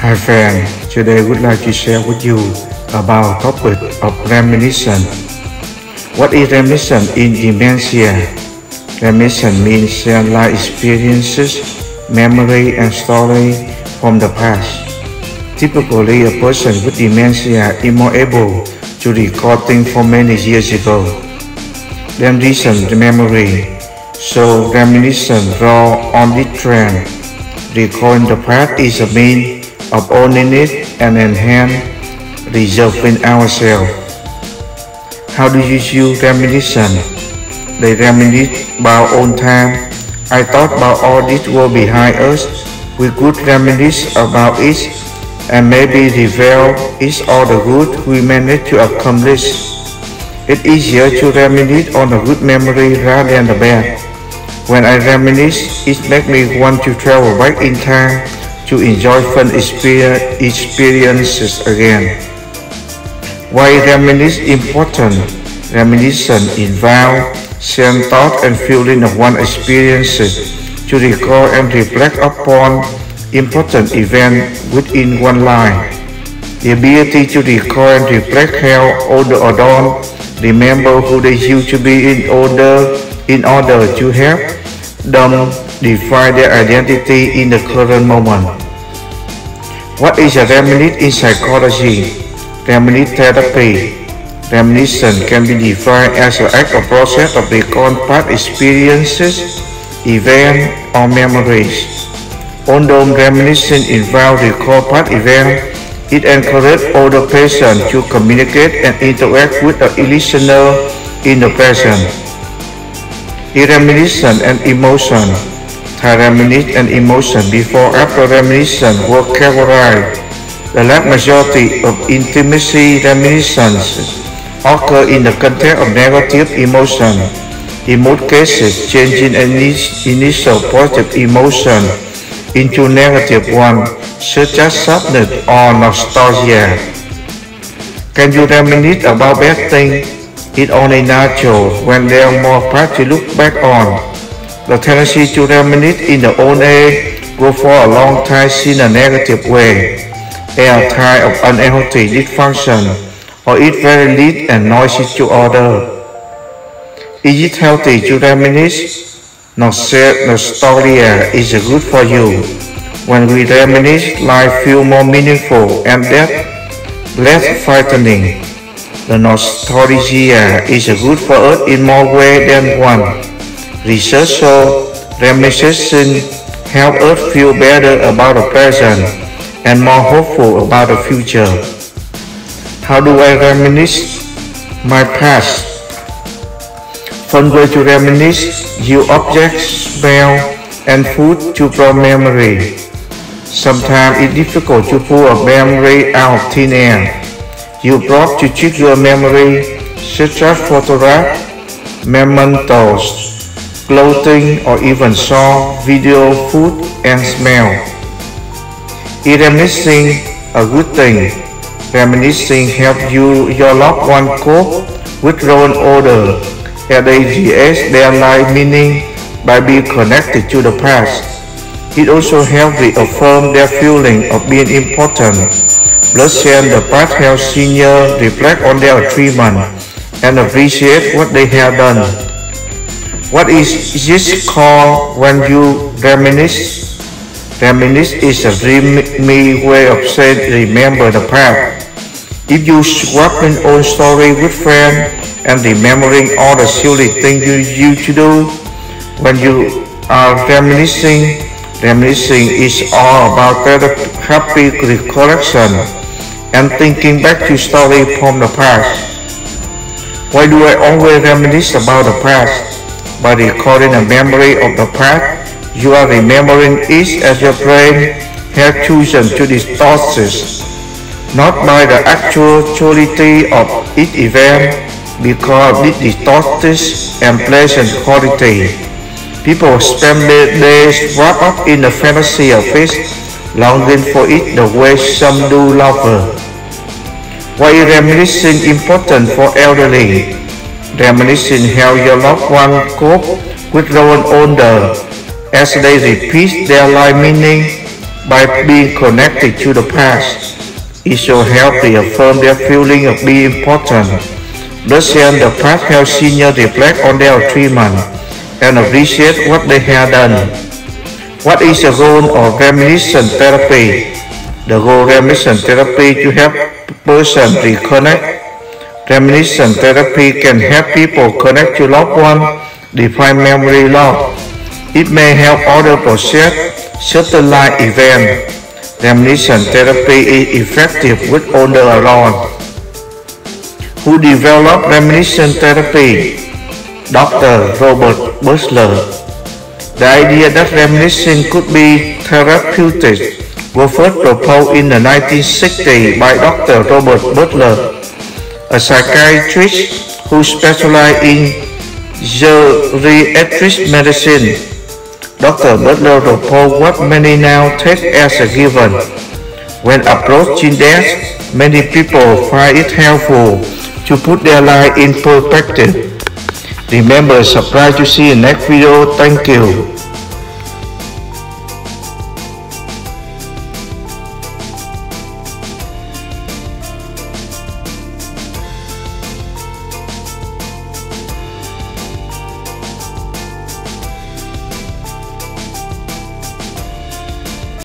Hi friend, today I would like to share with you about topic of reminiscence. What is reminiscence in dementia? Reminiscence means share life experiences, memory and story from the past. Typically, a person with dementia is more able to recall things from many years ago than recent memory. So reminiscence draw on this trend. Recalling the past is a means of owning it and enhance resolving ourselves. How do you use reminiscence? They reminisce about old time. I thought about all this world behind us. We could reminisce about it and maybe reveal is all the good we managed to accomplish. It's easier to reminisce on a good memory rather than the bad. When I reminisce, it makes me want to travel back in time to enjoy fun experiences again. Why reminisce important? Reminiscence involves sharing thought and feeling of one experiences to recall and reflect upon important events within one life. The ability to recall and reflect how older adults remember who they used to be in order in order to help them define their identity in the current moment. What is a reminiscence in psychology? Reminiscence therapy. Reminiscence can be defined as an act or process of recalling past experiences, events, or memories. Although reminiscence involves recall past events, it encourages older patients to communicate and interact with the listener in the present. Reminiscence and emotion. Reminiscence and emotion before after reminiscence were characterized. The large majority of intimacy reminiscences occur in the context of negative emotion. In most cases, changing an initial positive emotion into negative one such as sadness or nostalgia. Can you reminisce about bad things? It's only natural when there are more parts to look back on. The tendency to reminisce in the old age go for a long time in a negative way, a time of unhealthy dysfunction, or eat very late and noisy to order. Is it healthy to reminisce? Not said nostalgia is good for you. When we reminisce, life feels more meaningful and death less frightening. The nostalgia is good for us in more ways than one. Research shows reminiscence help us feel better about the present and more hopeful about the future. How do I reminisce my past? Fun way to reminisce, use objects, smell, and food to draw memory. Sometimes it's difficult to pull a memory out of thin air. You brought to check your memory, such as photographs, mementos, clothing, or even song, video, food, and smell. Is reminiscing a good thing? Reminiscing helps you your loved one cope with growing older. LAGS their life meaning by being connected to the past. It also helps reaffirm their feeling of being important. Bloodshed the past helps Senior reflect on their achievement and appreciate what they have done. What is this called when you reminisce? Reminisce is a dreamy way of saying remember the past. If you swap an old story with friends and remembering all the silly things you used to do, when you are reminiscing, Reminiscing is all about that happy recollection and thinking back to stories from the past. Why do I always reminisce about the past? By recalling a memory of the past, you are remembering it as your brain has chosen to distort it, not by the actuality of each event, because it distorts and pleasant quality. People spend their days wrapped up in the fantasy of it, longing for it the way some do lover. Why is reminiscing important for elderly? Reminiscing how your loved one cope with growing older as they repeat their life meaning by being connected to the past. It shall help reaffirm their feeling of being important. Thus the past have senior reflect on their treatment and appreciate what they have done. What is the goal of reminiscent therapy? The goal of reminiscent therapy to help person reconnect. Reminiscent therapy can help people connect to loved one, define memory loss. It may help other process certain life event. Reminiscent therapy is effective with older alone. Who developed reminiscent therapy? Dr. Robert Butler. The idea that reminiscing could be therapeutic was first proposed in the 1960s by Dr. Robert Butler, a psychiatrist who specialized in geriatric medicine. Dr. Butler proposed what many now take as a given. When approaching death, many people find it helpful to put their life in perspective. Remember, subscribe to see next video. Thank you.